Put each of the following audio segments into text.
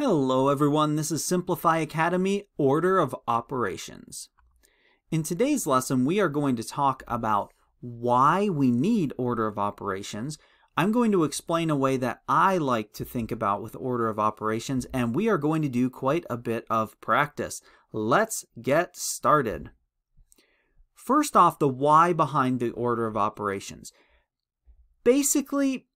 Hello everyone, this is Simplify Academy Order of Operations. In today's lesson, we are going to talk about why we need order of operations. I'm going to explain a way that I like to think about with order of operations, and we are going to do quite a bit of practice. Let's get started. First off, the why behind the order of operations. Basically,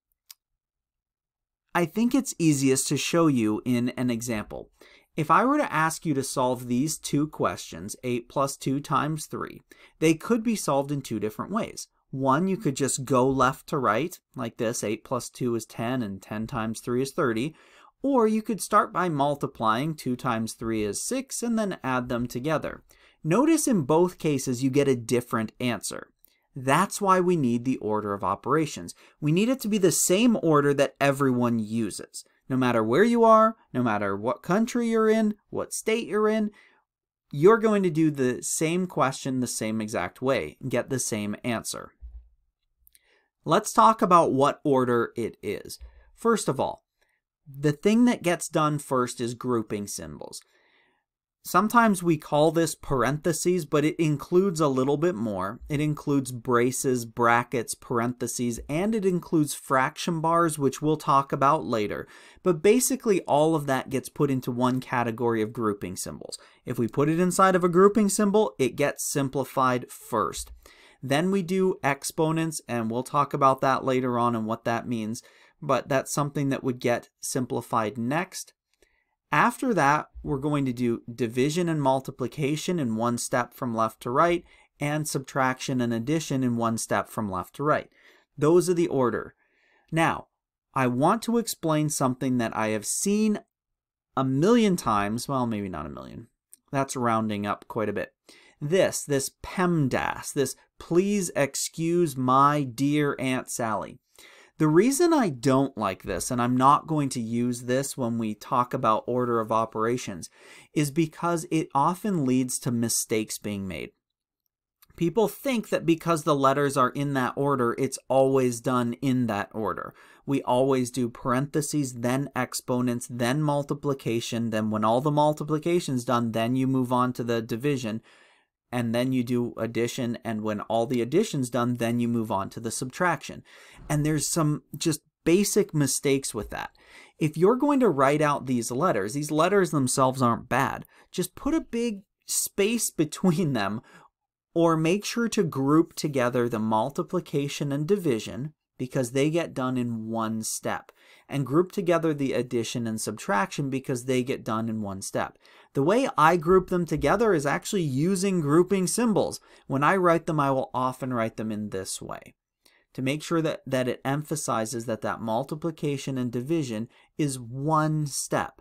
I think it's easiest to show you in an example. If I were to ask you to solve these two questions, 8 plus 2 times 3, they could be solved in two different ways. One, you could just go left to right, like this, 8 plus 2 is 10 and 10 times 3 is 30. Or you could start by multiplying, 2 times 3 is 6, and then add them together. Notice in both cases you get a different answer. That's why we need the order of operations. We need it to be the same order that everyone uses. No matter where you are, no matter what country you're in, what state you're in, you're going to do the same question the same exact way and get the same answer. Let's talk about what order it is. First of all, the thing that gets done first is grouping symbols. Sometimes we call this parentheses, but it includes a little bit more. It includes braces, brackets, parentheses, and it includes fraction bars, which we'll talk about later. But basically, all of that gets put into one category of grouping symbols. If we put it inside of a grouping symbol, it gets simplified first. Then we do exponents, and we'll talk about that later on and what that means. But that's something that would get simplified next. After that, we're going to do division and multiplication in one step from left to right, and subtraction and addition in one step from left to right. Those are the order. Now, I want to explain something that I have seen a million times, well, maybe not a million. That's rounding up quite a bit. This, this PEMDAS, this please excuse my dear Aunt Sally. The reason I don't like this, and I'm not going to use this when we talk about order of operations, is because it often leads to mistakes being made. People think that because the letters are in that order, it's always done in that order. We always do parentheses, then exponents, then multiplication, then when all the multiplication's done, then you move on to the division and then you do addition and when all the addition's done then you move on to the subtraction. And there's some just basic mistakes with that. If you're going to write out these letters these letters themselves aren't bad just put a big space between them or make sure to group together the multiplication and division because they get done in one step and group together the addition and subtraction because they get done in one step. The way I group them together is actually using grouping symbols. When I write them, I will often write them in this way to make sure that, that it emphasizes that that multiplication and division is one step.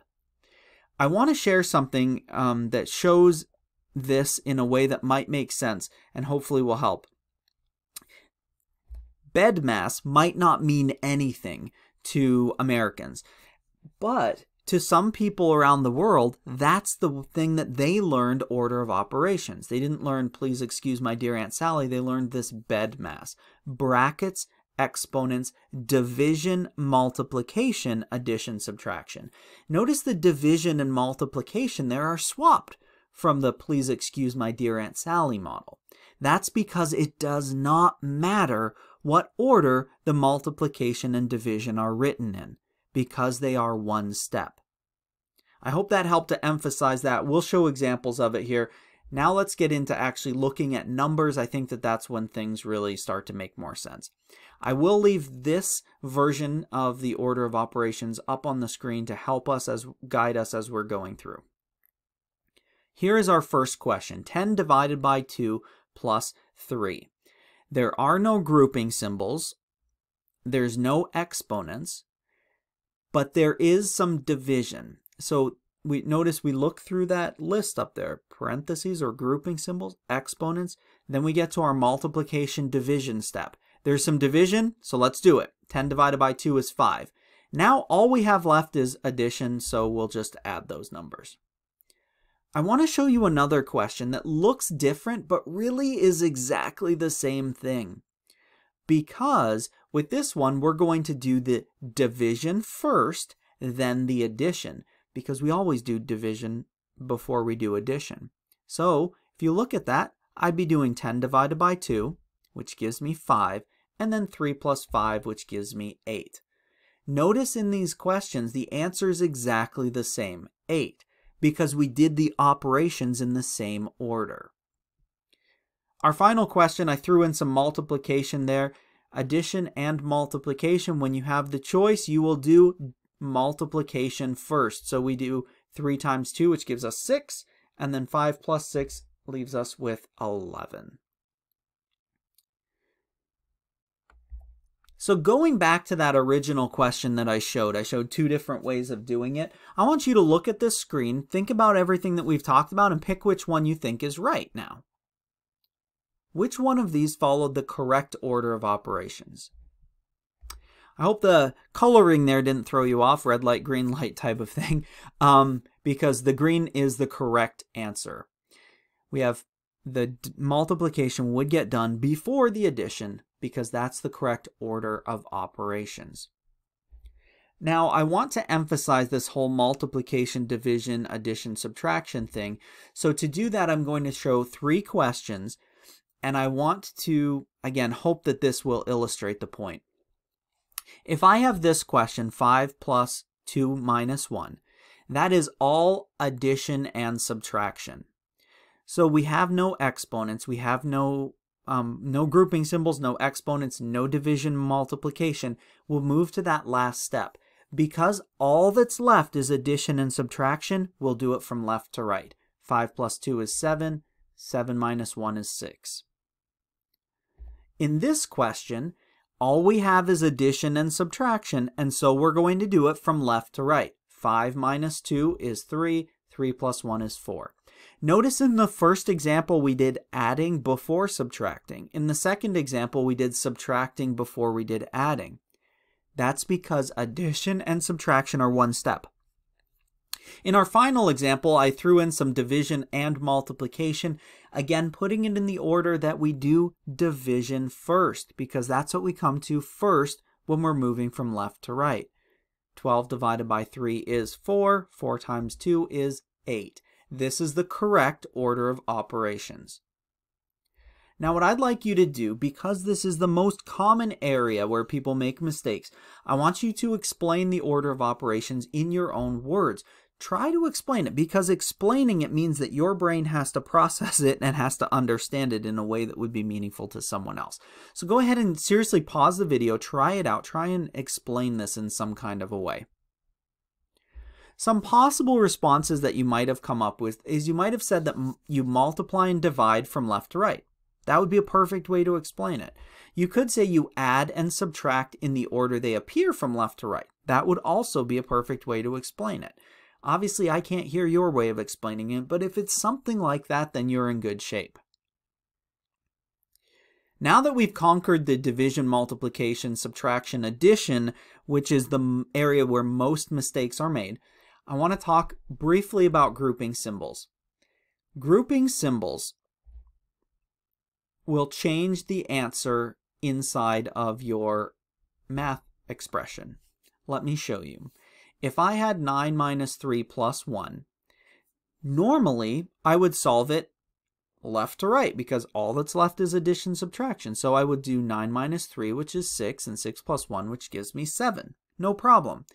I want to share something um, that shows this in a way that might make sense and hopefully will help. BEDMAS might not mean anything to Americans, but to some people around the world, that's the thing that they learned order of operations. They didn't learn, please excuse my dear Aunt Sally, they learned this BEDMAS. Brackets, exponents, division, multiplication, addition, subtraction. Notice the division and multiplication there are swapped from the please excuse my dear Aunt Sally model. That's because it does not matter what order the multiplication and division are written in because they are one step. I hope that helped to emphasize that. We'll show examples of it here. Now let's get into actually looking at numbers. I think that that's when things really start to make more sense. I will leave this version of the order of operations up on the screen to help us as guide us as we're going through. Here is our first question, 10 divided by 2 plus 3. There are no grouping symbols. There's no exponents but there is some division. So we notice we look through that list up there, parentheses or grouping symbols, exponents, then we get to our multiplication division step. There's some division, so let's do it. 10 divided by 2 is 5. Now all we have left is addition, so we'll just add those numbers. I want to show you another question that looks different, but really is exactly the same thing because with this one, we're going to do the division first, then the addition. because we always do division before we do addition. So if you look at that, I'd be doing 10 divided by 2, which gives me 5, and then 3 plus 5, which gives me 8. Notice in these questions, the answer is exactly the same, 8, because we did the operations in the same order. Our final question, I threw in some multiplication there. Addition and multiplication, when you have the choice, you will do multiplication first. So we do 3 times 2, which gives us 6, and then 5 plus 6 leaves us with 11. So going back to that original question that I showed, I showed two different ways of doing it. I want you to look at this screen, think about everything that we've talked about, and pick which one you think is right now. Which one of these followed the correct order of operations? I hope the coloring there didn't throw you off, red light, green light type of thing, um, because the green is the correct answer. We have the multiplication would get done before the addition because that's the correct order of operations. Now, I want to emphasize this whole multiplication, division, addition, subtraction thing. So to do that, I'm going to show three questions, and I want to, again, hope that this will illustrate the point. If I have this question, 5 plus 2 minus 1, that is all addition and subtraction. So we have no exponents, we have no um, no grouping symbols, no exponents, no division multiplication, we'll move to that last step. Because all that's left is addition and subtraction, we'll do it from left to right. 5 plus 2 is 7, 7 minus 1 is 6. In this question, all we have is addition and subtraction, and so we're going to do it from left to right. 5 minus 2 is 3, 3 plus 1 is 4. Notice in the first example we did adding before subtracting. In the second example we did subtracting before we did adding. That's because addition and subtraction are one step. In our final example, I threw in some division and multiplication, again putting it in the order that we do division first, because that's what we come to first when we're moving from left to right. 12 divided by 3 is 4, 4 times 2 is 8. This is the correct order of operations. Now what I'd like you to do, because this is the most common area where people make mistakes, I want you to explain the order of operations in your own words. Try to explain it because explaining it means that your brain has to process it and has to understand it in a way that would be meaningful to someone else. So go ahead and seriously pause the video, try it out, try and explain this in some kind of a way. Some possible responses that you might have come up with is you might have said that you multiply and divide from left to right. That would be a perfect way to explain it. You could say you add and subtract in the order they appear from left to right. That would also be a perfect way to explain it. Obviously, I can't hear your way of explaining it, but if it's something like that, then you're in good shape. Now that we've conquered the division, multiplication, subtraction, addition, which is the area where most mistakes are made, I want to talk briefly about grouping symbols. Grouping symbols will change the answer inside of your math expression. Let me show you. If I had 9 minus 3 plus 1, normally I would solve it left to right because all that's left is addition subtraction. So I would do 9 minus 3, which is 6, and 6 plus 1, which gives me 7. No problem.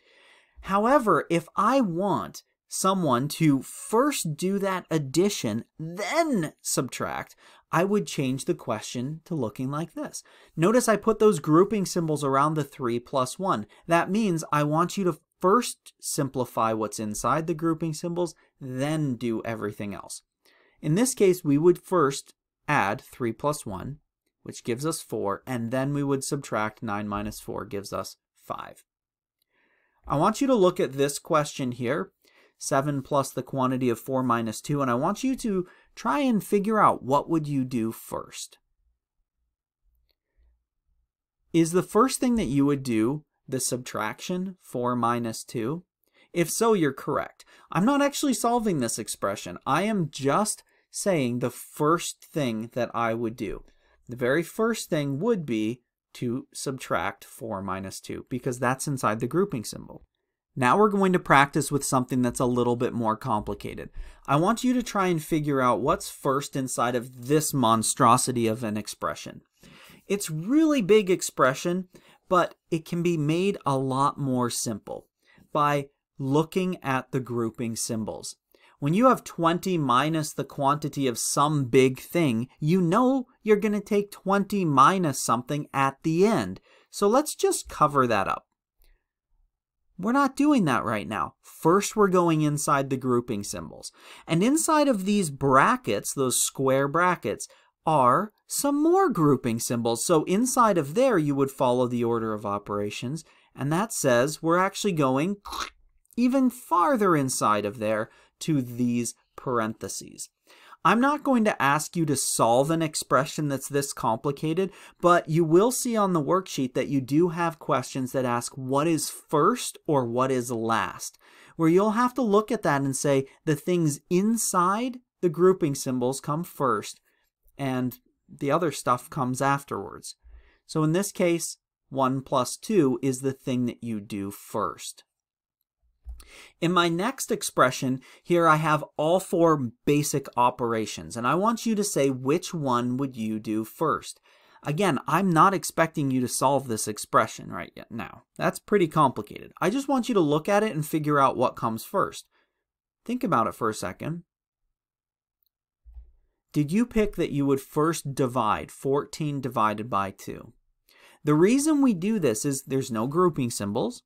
However, if I want someone to first do that addition, then subtract, I would change the question to looking like this. Notice I put those grouping symbols around the 3 plus 1. That means I want you to first simplify what's inside the grouping symbols, then do everything else. In this case, we would first add 3 plus 1, which gives us 4, and then we would subtract 9 minus 4 gives us 5. I want you to look at this question here, 7 plus the quantity of 4 minus 2, and I want you to try and figure out what would you do first. Is the first thing that you would do the subtraction, 4 minus 2? If so, you're correct. I'm not actually solving this expression. I am just saying the first thing that I would do. The very first thing would be to subtract 4 minus 2 because that's inside the grouping symbol. Now we're going to practice with something that's a little bit more complicated. I want you to try and figure out what's first inside of this monstrosity of an expression. It's really big expression, but it can be made a lot more simple by looking at the grouping symbols. When you have 20 minus the quantity of some big thing, you know you're going to take 20 minus something at the end. So let's just cover that up. We're not doing that right now. First, we're going inside the grouping symbols. And inside of these brackets, those square brackets, are some more grouping symbols. So inside of there, you would follow the order of operations. And that says we're actually going even farther inside of there to these parentheses. I'm not going to ask you to solve an expression that's this complicated, but you will see on the worksheet that you do have questions that ask what is first or what is last, where you'll have to look at that and say the things inside the grouping symbols come first and the other stuff comes afterwards. So in this case, 1 plus 2 is the thing that you do first. In my next expression, here I have all four basic operations, and I want you to say which one would you do first. Again, I'm not expecting you to solve this expression right yet now. That's pretty complicated. I just want you to look at it and figure out what comes first. Think about it for a second. Did you pick that you would first divide 14 divided by 2? The reason we do this is there's no grouping symbols,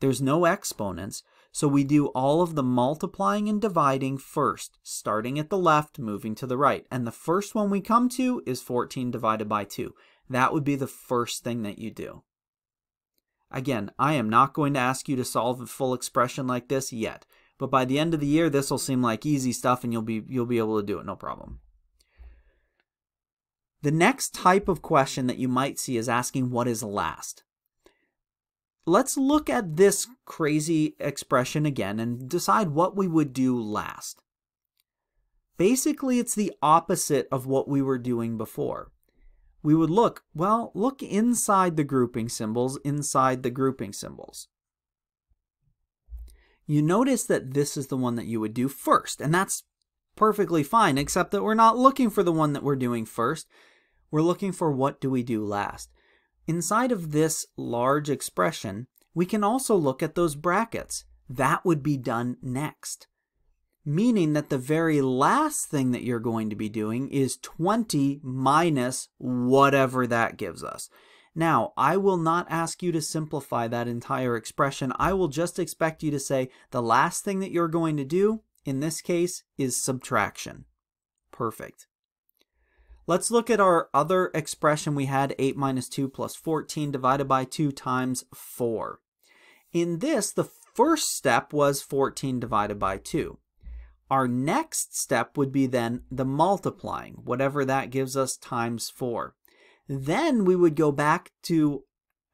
there's no exponents, so we do all of the multiplying and dividing first, starting at the left, moving to the right. And the first one we come to is 14 divided by 2. That would be the first thing that you do. Again, I am not going to ask you to solve a full expression like this yet, but by the end of the year, this will seem like easy stuff and you'll be, you'll be able to do it, no problem. The next type of question that you might see is asking what is last let's look at this crazy expression again and decide what we would do last. Basically, it's the opposite of what we were doing before. We would look, well, look inside the grouping symbols, inside the grouping symbols. You notice that this is the one that you would do first, and that's perfectly fine, except that we're not looking for the one that we're doing first. We're looking for what do we do last. Inside of this large expression, we can also look at those brackets. That would be done next. Meaning that the very last thing that you're going to be doing is 20 minus whatever that gives us. Now, I will not ask you to simplify that entire expression. I will just expect you to say the last thing that you're going to do, in this case, is subtraction. Perfect. Let's look at our other expression we had, 8 minus 2 plus 14 divided by 2 times 4. In this, the first step was 14 divided by 2. Our next step would be then the multiplying, whatever that gives us times 4. Then we would go back to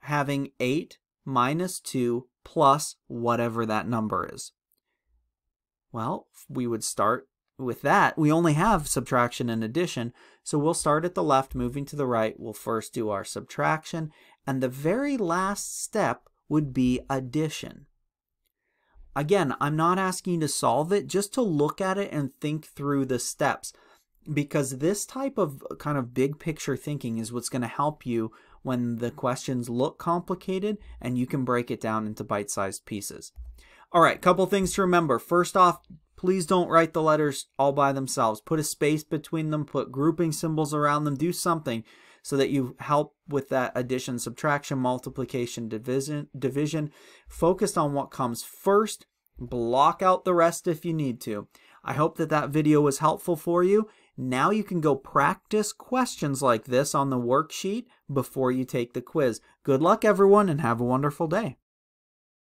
having 8 minus 2 plus whatever that number is. Well, we would start with that, we only have subtraction and addition, so we'll start at the left, moving to the right. We'll first do our subtraction, and the very last step would be addition. Again, I'm not asking you to solve it, just to look at it and think through the steps, because this type of kind of big picture thinking is what's going to help you when the questions look complicated and you can break it down into bite-sized pieces. All right, couple things to remember. First off, Please don't write the letters all by themselves. Put a space between them, put grouping symbols around them, do something so that you help with that addition, subtraction, multiplication, division, division. Focus on what comes first. Block out the rest if you need to. I hope that that video was helpful for you. Now you can go practice questions like this on the worksheet before you take the quiz. Good luck, everyone, and have a wonderful day.